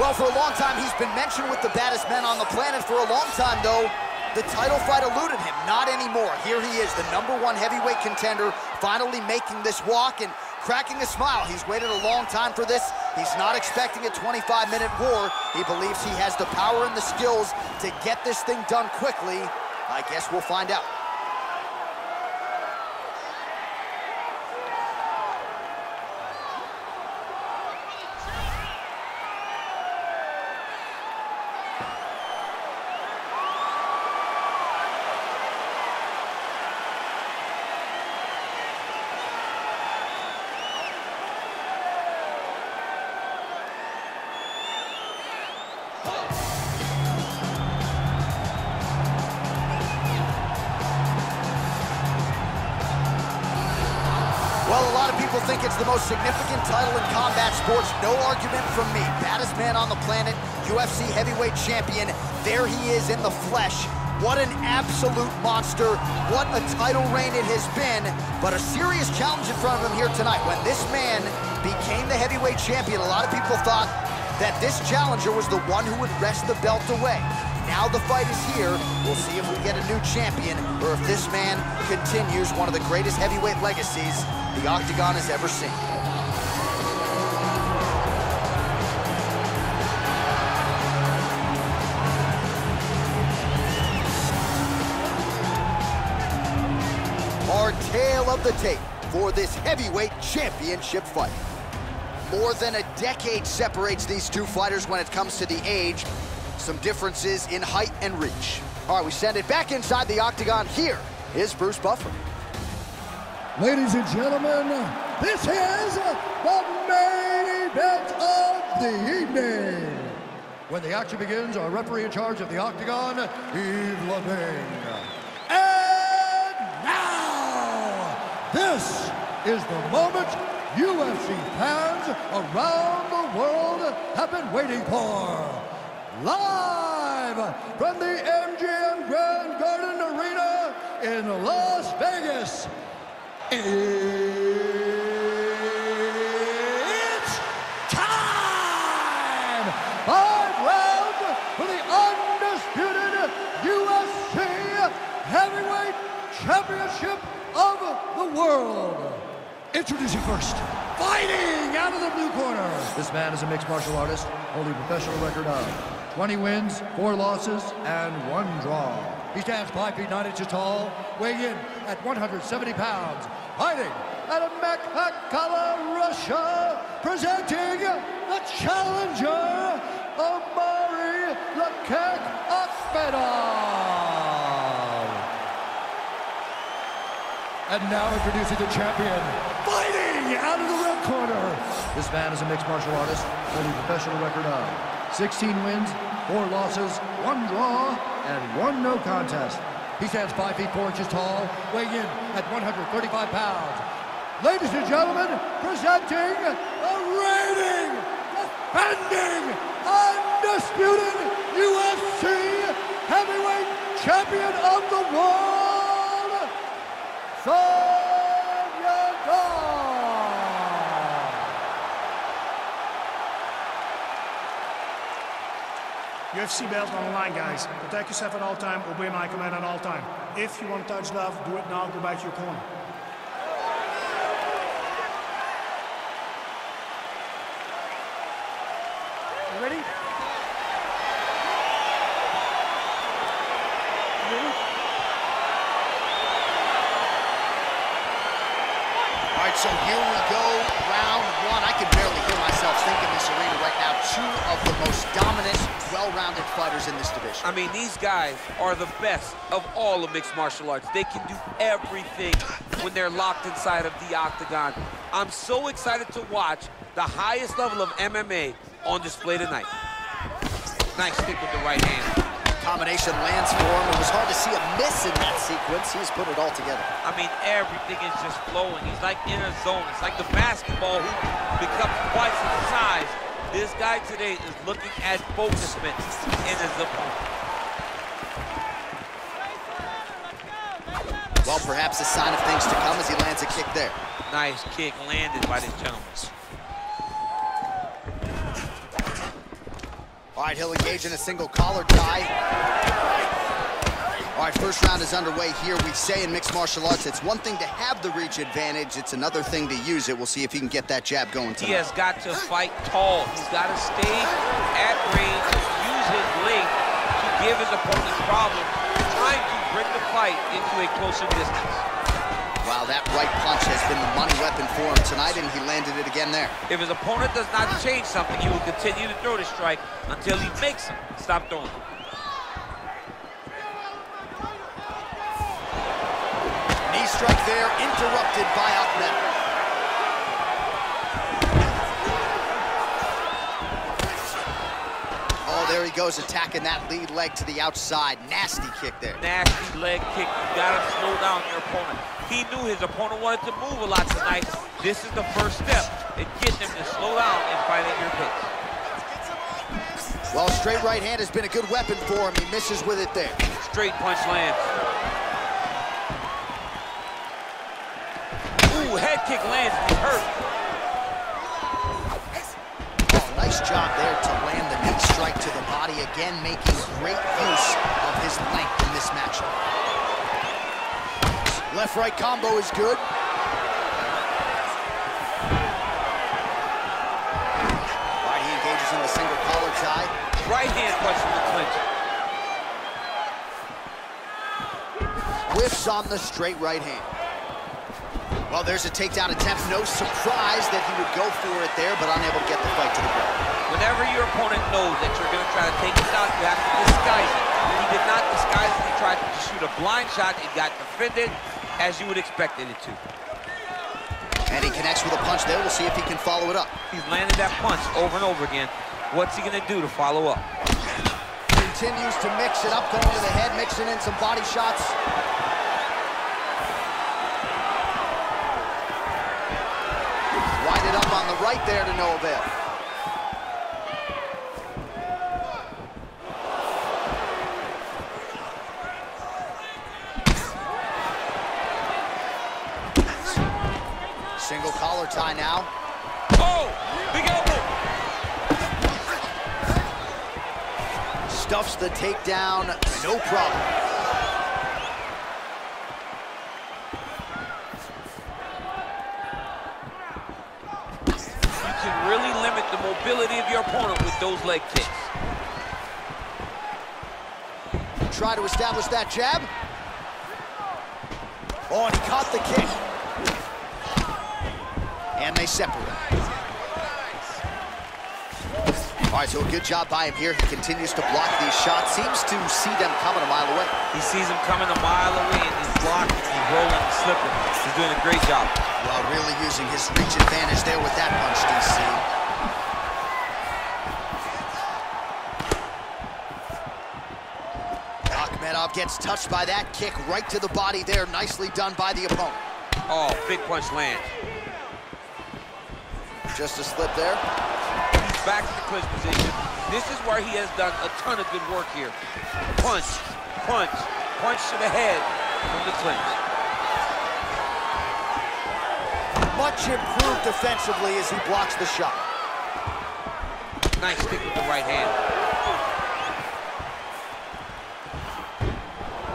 Well, for a long time, he's been mentioned with the baddest men on the planet. For a long time, though, the title fight eluded him. Not anymore. Here he is, the number one heavyweight contender, finally making this walk and cracking a smile. He's waited a long time for this. He's not expecting a 25-minute war. He believes he has the power and the skills to get this thing done quickly. I guess we'll find out. People think it's the most significant title in combat sports. No argument from me. Baddest man on the planet, UFC heavyweight champion. There he is in the flesh. What an absolute monster. What a title reign it has been. But a serious challenge in front of him here tonight. When this man became the heavyweight champion, a lot of people thought that this challenger was the one who would wrest the belt away. Now the fight is here. We'll see if we get a new champion or if this man continues one of the greatest heavyweight legacies the Octagon has ever seen. Our tale of the tape for this heavyweight championship fight. More than a decade separates these two fighters when it comes to the age. Some differences in height and reach. All right, we send it back inside the octagon. Here is Bruce Buffer. Ladies and gentlemen, this is the main event of the evening. When the action begins, our referee in charge of the octagon, Yves Lavigne. And now, this is the moment UFC fans around the world have been waiting for. Live from the It's time! Five rounds for the undisputed UFC Heavyweight Championship of the World. Introducing first, fighting out of the blue corner. This man is a mixed martial artist, holding a professional record of 20 wins, 4 losses, and 1 draw. He stands 5 feet 9 inches tall, weighing in at 170 pounds, fighting out of Makhachkala, Russia, presenting the challenger, Omari Lakek Akhmedov. And now introducing the champion, fighting out of the red corner. This man is a mixed martial artist, holding a professional record of 16 wins, 4 losses, 1 draw, and 1 no contest. He stands 5 feet 4 inches tall, weighing in at 135 pounds. Ladies and gentlemen, presenting the reigning, defending, undisputed UFC heavyweight champion of the world, Sonya UFC belt on the line, guys. Protect yourself at all time. Obey my command at all time. If you want to touch love, do it now. Go back to your corner. Ready? You ready? All right, so here we go, round one. I can barely hear myself think in this arena right now. Two of the most dominant, fighters in this division. I mean, these guys are the best of all of mixed martial arts. They can do everything when they're locked inside of the octagon. I'm so excited to watch the highest level of MMA on display tonight. Nice kick with the right hand. Combination lands for him. It was hard to see a miss in that sequence. He's put it all together. I mean, everything is just flowing. He's like in a zone. It's like the basketball who becomes twice his size. This guy today is looking at focusment in his opponent. Well, perhaps a sign of things to come as he lands a kick there. Nice kick landed by this gentleman. All right, he'll engage in a single collar tie. All right, first round is underway here. We say in mixed martial arts, it's one thing to have the reach advantage. It's another thing to use it. We'll see if he can get that jab going tonight. He has got to fight tall. He's got to stay at range, use his length to give his opponent problems, trying to bring the fight into a closer distance. Wow, that right punch has been the money weapon for him tonight, and he landed it again there. If his opponent does not change something, he will continue to throw the strike until he makes him stop throwing. Knee strike there, interrupted by Ahmed. Oh, there he goes, attacking that lead leg to the outside. Nasty kick there. Nasty leg kick. You gotta slow down your opponent. He knew his opponent wanted to move a lot tonight. This is the first step in getting him to slow down and fight at your pace. Well, straight right hand has been a good weapon for him. He misses with it there. Straight punch lands. Kick lands. He's hurt. Oh, nice job there to land the knee strike to the body. Again, making great use of his length in this matchup. Left-right combo is good. Right, he engages in the single collar tie. Right hand punch from the clinch. Whiffs on the straight right hand. Well, there's a takedown attempt. No surprise that he would go for it there, but unable to get the fight to the ground. Whenever your opponent knows that you're going to try to take him down, you have to disguise it. He did not disguise it. He tried to shoot a blind shot. It got defended as you would expect it to. And he connects with a punch there. We'll see if he can follow it up. He's landed that punch over and over again. What's he going to do to follow up? Continues to mix it up, going to the head, mixing in some body shots. Right there to no avail. Single collar tie now. Oh, big elbow. Stuffs the takedown, no problem. Can really limit the mobility of your opponent with those leg kicks. Try to establish that jab. Oh, and he caught the kick. And they separate. All right, so a good job by him here. He continues to block these shots. Seems to see them coming a mile away. He sees them coming a mile away and he's blocking, he's rolling, and slipping. He's doing a great job. Well, really using his reach advantage there with that punch, DC. Akhmedov gets touched by that kick right to the body there. Nicely done by the opponent. Oh, big punch lands. Just a slip there. He's back to the clinch position. This is where he has done a ton of good work here. Punch, punch, punch to the head from the clinch. Much improved defensively as he blocks the shot. Nice stick with the right hand.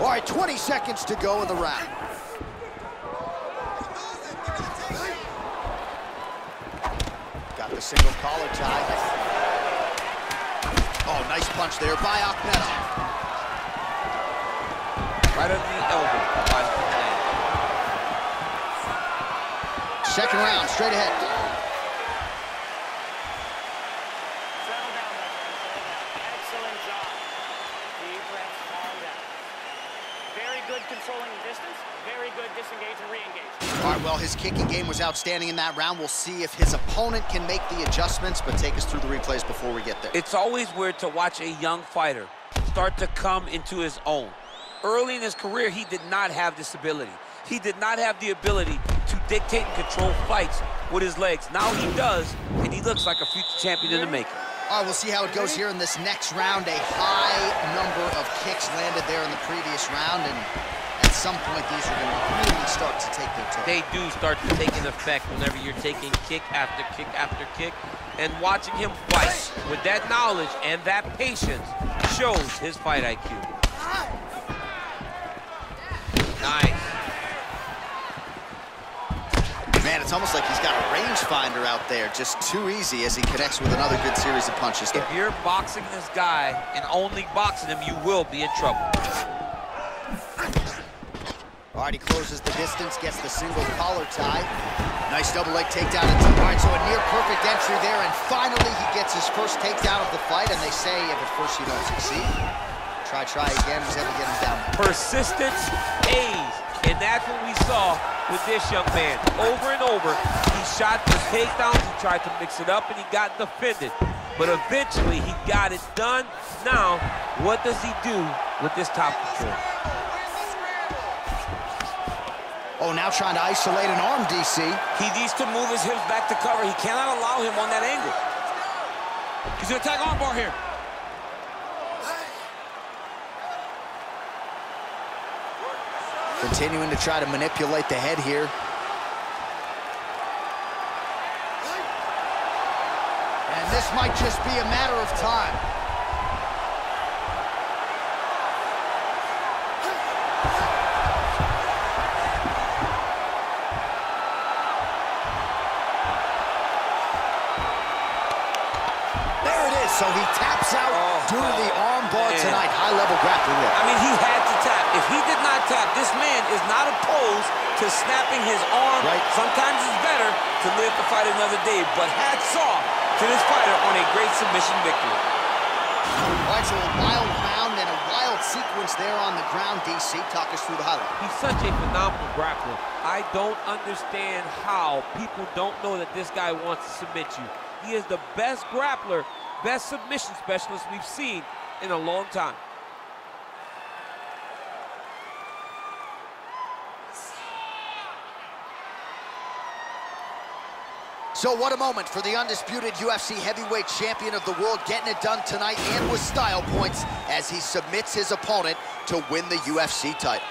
All right, 20 seconds to go in the round. Got the single collar tie. Oh, nice punch there by Akhmedov. Right under the elbow. Second round, straight ahead. Settle down, my friend. Excellent job. Deep breaths, calm down. Very good controlling the distance. Very good disengage and re-engage. All right, well, his kicking game was outstanding in that round. We'll see if his opponent can make the adjustments, but take us through the replays before we get there. It's always weird to watch a young fighter start to come into his own. Early in his career, he did not have this ability. He did not have the ability to dictate and control fights with his legs. Now he does, and he looks like a future champion in the making. All right, we'll see how it goes here in this next round. A high number of kicks landed there in the previous round, and at some point, these are going to really start to take their toll. They do start to take an effect whenever you're taking kick after kick after kick. And watching him fight with that knowledge and that patience shows his fight IQ. Nice. It's almost like he's got a rangefinder out there. Just too easy as he connects with another good series of punches. If you're boxing this guy and only boxing him, you will be in trouble. All right, he closes the distance, gets the single collar tie. Nice double leg takedown. All right, so a near perfect entry there, and finally he gets his first takedown of the fight, and they say if at first you don't succeed, try, try again. He's able to get him down. Persistence pays, and that's what we saw with this young man. Over and over, he shot the takedowns, he tried to mix it up, and he got defended. But eventually, he got it done. Now, what does he do with this top control? Oh, now trying to isolate an arm, DC. He needs to move his hips back to cover. He cannot allow him on that angle. He's gonna attack armbar here. Continuing to try to manipulate the head here. And this might just be a matter of time. There it is. So he taps out Oh, due to the oh, arm bar man. tonight. High-level grappling there. I mean, he had to tap. If he did not tap, this man is not opposed to snapping his arm. Right. Sometimes it's better to live to fight another day. But hats off to this fighter on a great submission victory. All right, so a wild round and a wild sequence there on the ground. DC, talk us through the highlight. He's such a phenomenal grappler. I don't understand how people don't know that this guy wants to submit you. He is the best grappler, best submission specialist we've seen in a long time. So what a moment for the undisputed UFC heavyweight champion of the world getting it done tonight and with style points as he submits his opponent to win the UFC title.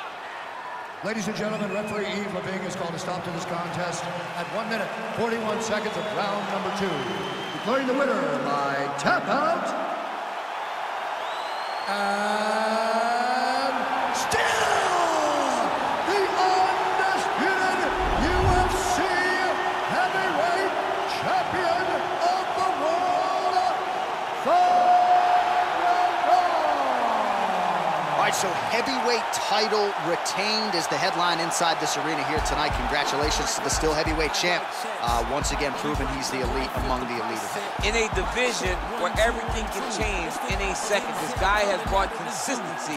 Ladies and gentlemen, referee Yves Lavigne has called a stop to this contest at 1 minute, 41 seconds of round number two. Declaring the winner by tap out. And title retained is the headline inside this arena here tonight. Congratulations to the still heavyweight champ. Uh, once again, proving he's the elite among the elite. In a division where everything can change in a second, this guy has brought consistency